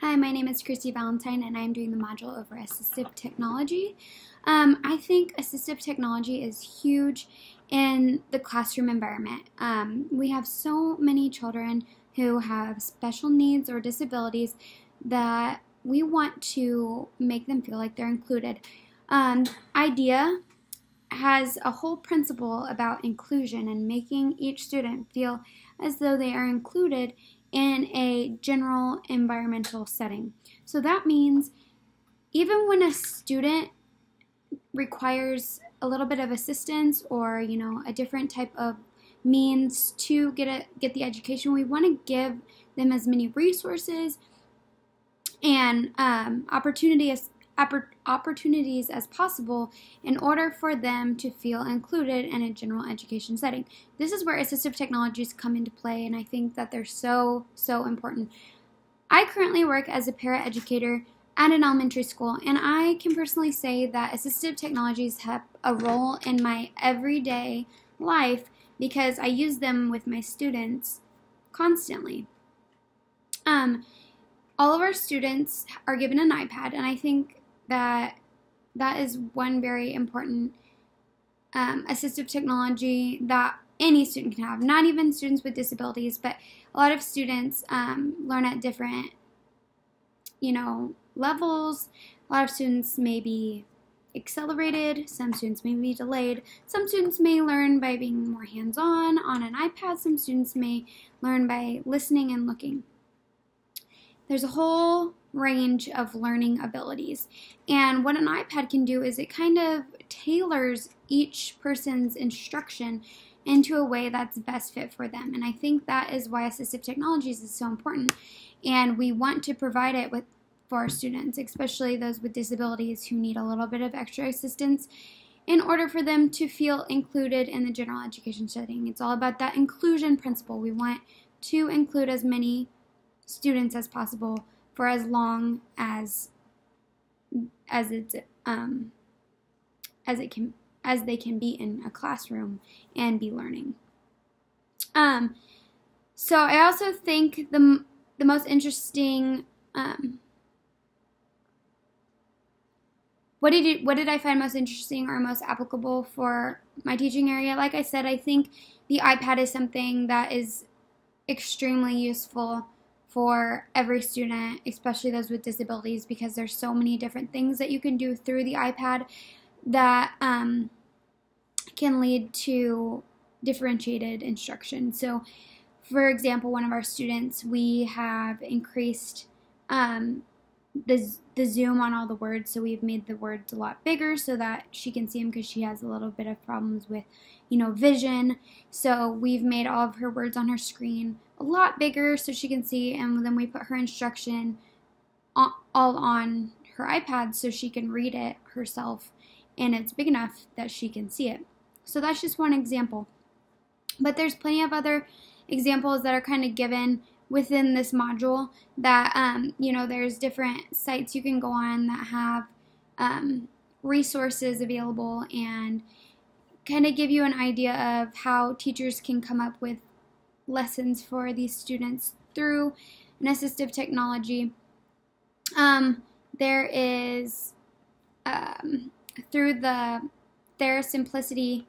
Hi, my name is Christy Valentine and I'm doing the module over assistive technology. Um, I think assistive technology is huge in the classroom environment. Um, we have so many children who have special needs or disabilities that we want to make them feel like they're included. Um, IDEA has a whole principle about inclusion and making each student feel as though they are included in a general environmental setting. So that means even when a student requires a little bit of assistance or you know a different type of means to get a get the education we want to give them as many resources and um, opportunities opportunities as possible in order for them to feel included in a general education setting. This is where assistive technologies come into play, and I think that they're so, so important. I currently work as a paraeducator at an elementary school, and I can personally say that assistive technologies have a role in my everyday life because I use them with my students constantly. Um, all of our students are given an iPad, and I think that that is one very important um, assistive technology that any student can have, not even students with disabilities, but a lot of students um, learn at different, you know, levels. A lot of students may be accelerated, some students may be delayed. Some students may learn by being more hands-on on an iPad. Some students may learn by listening and looking. There's a whole range of learning abilities. And what an iPad can do is it kind of tailors each person's instruction into a way that's best fit for them. And I think that is why assistive technologies is so important. And we want to provide it with for our students, especially those with disabilities who need a little bit of extra assistance in order for them to feel included in the general education setting. It's all about that inclusion principle. We want to include as many students as possible for as long as as it's um, as it can as they can be in a classroom and be learning. Um, so I also think the the most interesting um, what did you, what did I find most interesting or most applicable for my teaching area? Like I said, I think the iPad is something that is extremely useful for every student, especially those with disabilities, because there's so many different things that you can do through the iPad that um, can lead to differentiated instruction. So, for example, one of our students, we have increased um, the, the zoom on all the words, so we've made the words a lot bigger so that she can see them because she has a little bit of problems with, you know, vision. So we've made all of her words on her screen a lot bigger so she can see, and then we put her instruction all on her iPad so she can read it herself, and it's big enough that she can see it. So that's just one example. But there's plenty of other examples that are kind of given within this module that, um, you know, there's different sites you can go on that have um, resources available and kind of give you an idea of how teachers can come up with lessons for these students through an assistive technology. Um, there is um, through the simplicity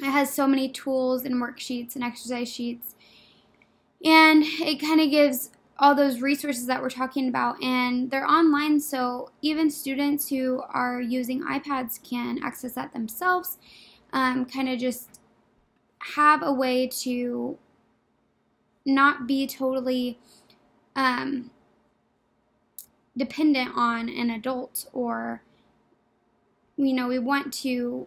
It has so many tools and worksheets and exercise sheets, and it kind of gives all those resources that we're talking about, and they're online, so even students who are using iPads can access that themselves. Um, kind of just have a way to not be totally um, dependent on an adult or you know we want to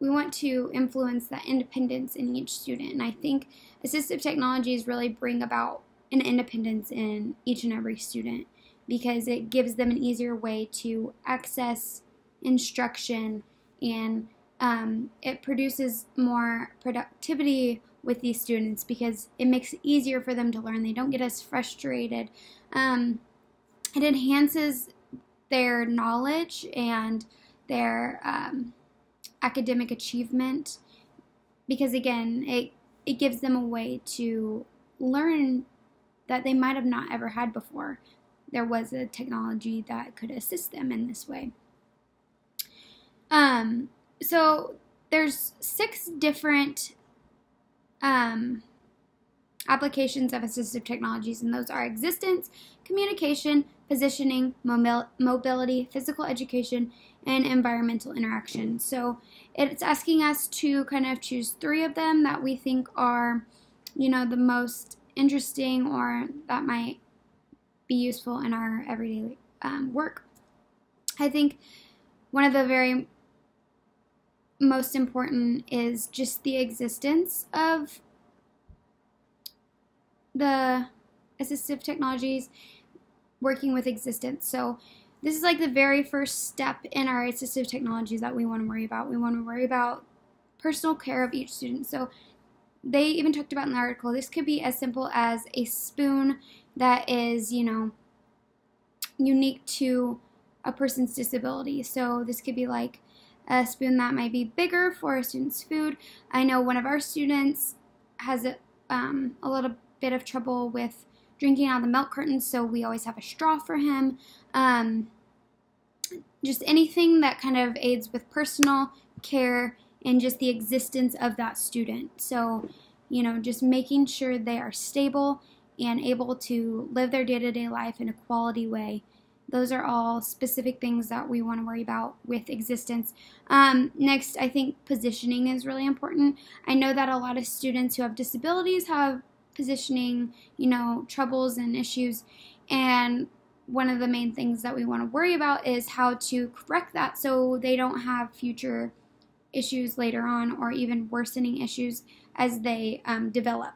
we want to influence that independence in each student and i think assistive technologies really bring about an independence in each and every student because it gives them an easier way to access instruction and um, it produces more productivity with these students because it makes it easier for them to learn. They don't get as frustrated. Um, it enhances their knowledge and their um, academic achievement because again, it it gives them a way to learn that they might have not ever had before. There was a technology that could assist them in this way. Um, so there's six different um, applications of assistive technologies, and those are existence, communication, positioning, mobility, physical education, and environmental interaction. So it's asking us to kind of choose three of them that we think are, you know, the most interesting or that might be useful in our everyday um, work. I think one of the very most important is just the existence of the assistive technologies working with existence. So this is like the very first step in our assistive technologies that we want to worry about. We want to worry about personal care of each student. So they even talked about in the article, this could be as simple as a spoon that is, you know, unique to a person's disability. So this could be like a spoon that might be bigger for a student's food. I know one of our students has a, um, a little bit of trouble with drinking out of the milk carton, so we always have a straw for him. Um, just anything that kind of aids with personal care and just the existence of that student. So, you know, just making sure they are stable and able to live their day to day life in a quality way those are all specific things that we want to worry about with existence. Um, next, I think positioning is really important. I know that a lot of students who have disabilities have positioning, you know, troubles and issues. And one of the main things that we want to worry about is how to correct that so they don't have future issues later on or even worsening issues as they um, develop.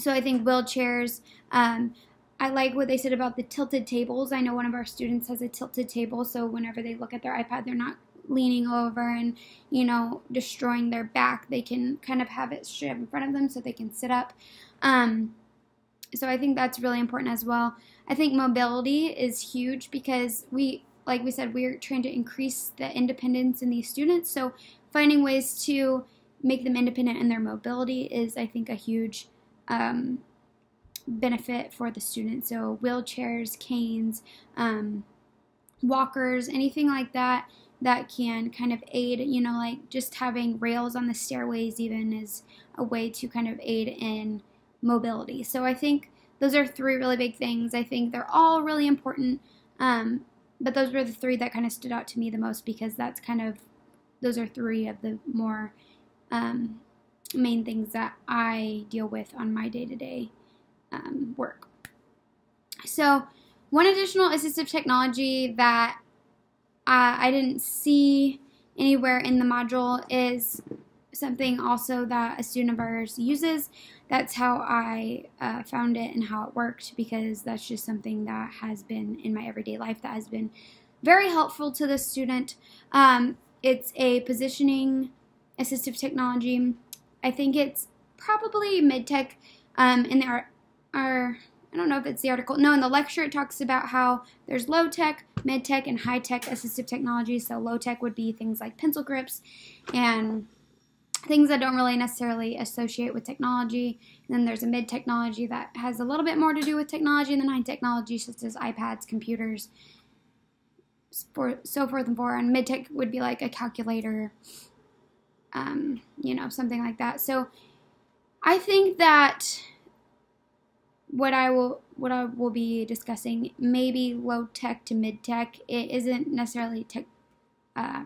So I think wheelchairs, um, I like what they said about the tilted tables. I know one of our students has a tilted table, so whenever they look at their iPad, they're not leaning over and, you know, destroying their back. They can kind of have it straight up in front of them so they can sit up. Um, so I think that's really important as well. I think mobility is huge because we, like we said, we're trying to increase the independence in these students. So finding ways to make them independent in their mobility is, I think, a huge um, benefit for the student. So wheelchairs, canes, um, walkers, anything like that that can kind of aid, you know, like just having rails on the stairways even is a way to kind of aid in mobility. So I think those are three really big things. I think they're all really important. Um, but those were the three that kind of stood out to me the most because that's kind of, those are three of the more um, main things that I deal with on my day to day um, work. So, one additional assistive technology that uh, I didn't see anywhere in the module is something also that a student of ours uses. That's how I uh, found it and how it worked because that's just something that has been in my everyday life that has been very helpful to the student. Um, it's a positioning assistive technology. I think it's probably mid-tech um, in the our I don't know if it's the article. No, in the lecture it talks about how there's low tech, mid tech, and high tech assistive technology. So low tech would be things like pencil grips and things that don't really necessarily associate with technology. And then there's a mid technology that has a little bit more to do with technology, and then high technology such as iPads, computers, so forth and forth. And mid tech would be like a calculator, um, you know, something like that. So I think that what I will what I will be discussing maybe low tech to mid tech. It isn't necessarily tech uh,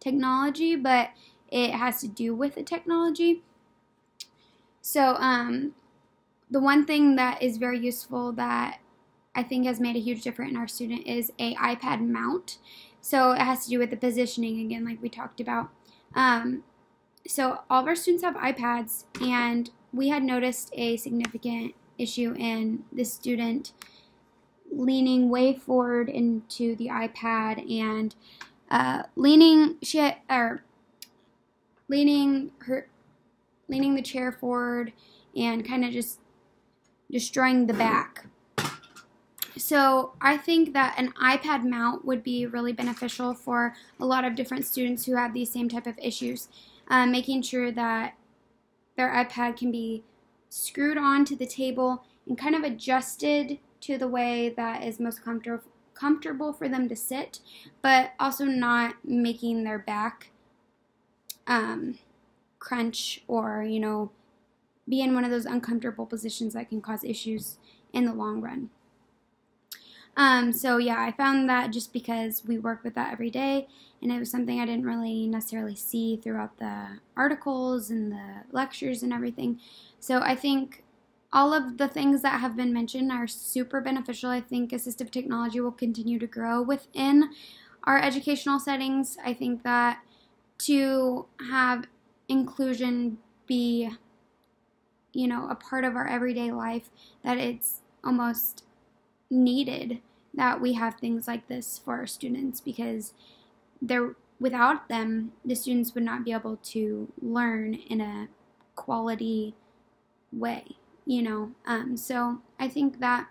technology, but it has to do with the technology. So um, the one thing that is very useful that I think has made a huge difference in our student is a iPad mount. So it has to do with the positioning again, like we talked about. Um, so all of our students have iPads, and we had noticed a significant issue in the student leaning way forward into the iPad and uh, leaning she or leaning her leaning the chair forward and kind of just destroying the back. So I think that an iPad mount would be really beneficial for a lot of different students who have these same type of issues. Um, making sure that their iPad can be screwed onto the table and kind of adjusted to the way that is most comfortable comfortable for them to sit, but also not making their back um, crunch or, you know, be in one of those uncomfortable positions that can cause issues in the long run. Um, so yeah, I found that just because we work with that every day, and it was something I didn't really necessarily see throughout the articles and the lectures and everything. So I think all of the things that have been mentioned are super beneficial. I think assistive technology will continue to grow within our educational settings. I think that to have inclusion be you know a part of our everyday life that it's almost needed that we have things like this for our students because they're without them the students would not be able to learn in a quality way you know? Um, so i think that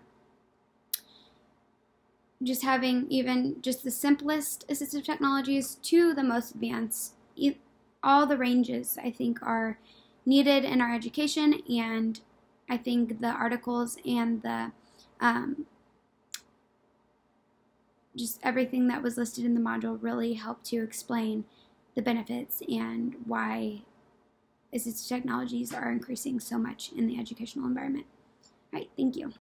just having even just the simplest assistive technologies to the most advanced all the ranges i think are needed in our education. And i think the articles and the um, just everything that was listed in the module really helped to explain the benefits and why assistive technologies are increasing so much in the educational environment. All right, thank you.